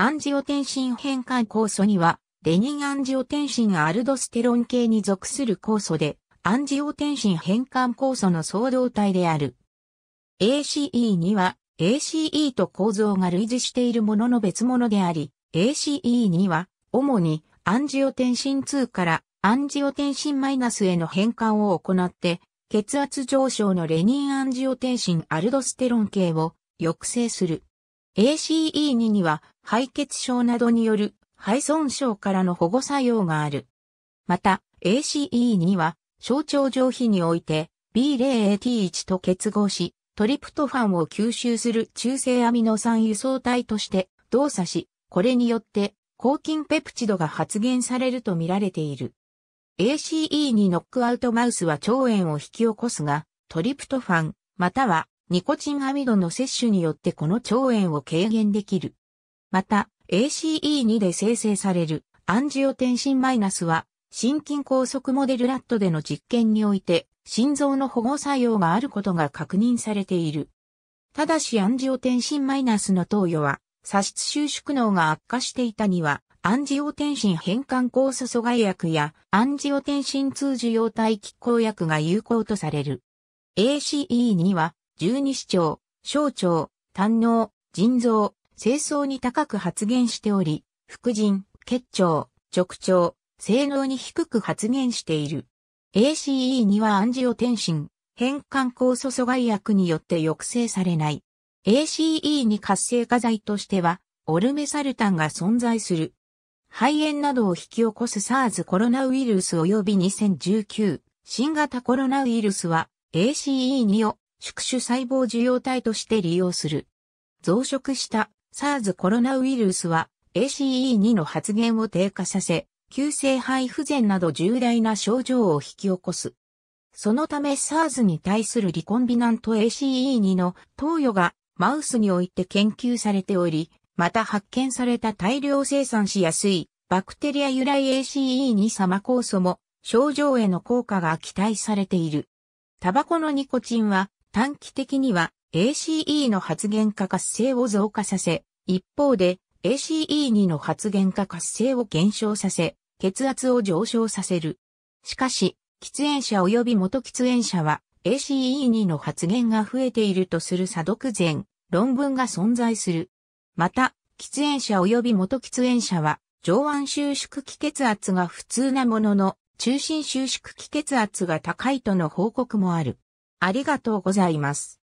アンジオテンシン変換酵素には、レニンアンジオテンシンアルドステロン系に属する酵素で、アンジオテンシン変換酵素の総動体である。ACE には、ACE と構造が類似しているものの別物であり、ACE には、主にアンジオテンシン2からアンジオテンシンマイナスへの変換を行って、血圧上昇のレニンアンジオテンシンアルドステロン系を抑制する。ACE2 には肺血症などによる肺損傷からの保護作用がある。また、ACE には小腸上皮において B0AT1 と結合し、トリプトファンを吸収する中性アミノ酸輸送体として動作し、これによって抗菌ペプチドが発現されると見られている。ACE にノックアウトマウスは腸炎を引き起こすが、トリプトファン、またはニコチンアミドの摂取によってこの腸炎を軽減できる。また、ACE2 で生成されるアンジオテンシンマイナスは、心筋梗塞モデルラットでの実験において、心臓の保護作用があることが確認されている。ただしアンジオテンシンマイナスの投与は、左室収縮能が悪化していたには、アンジオテンシン変換酵素阻害薬やアンジオテンシン2受容体拮抗薬が有効とされる。ACE には、十二指腸、小腸、胆脳、腎臓、清掃に高く発現しており、副腎、結腸、直腸、性能に低く発現している。ACE にはアンジオテンシン、変換酵素阻害薬によって抑制されない。ACE に活性化剤としては、オルメサルタンが存在する。肺炎などを引き起こす SARS コロナウイルス及び2019新型コロナウイルスは ACE2 を宿主細胞受容体として利用する。増殖した SARS コロナウイルスは ACE2 の発現を低下させ、急性肺不全など重大な症状を引き起こす。そのため SARS に対するリコンビナント ACE2 の投与がマウスにおいて研究されており、また発見された大量生産しやすいバクテリア由来 ACE2 サマ酵素も症状への効果が期待されている。タバコのニコチンは短期的には ACE の発現化活性を増加させ、一方で ACE2 の発現化活性を減少させ、血圧を上昇させる。しかし、喫煙者及び元喫煙者は ACE2 の発現が増えているとする査読前、論文が存在する。また、喫煙者及び元喫煙者は、上腕収縮気血圧が普通なものの、中心収縮気血圧が高いとの報告もある。ありがとうございます。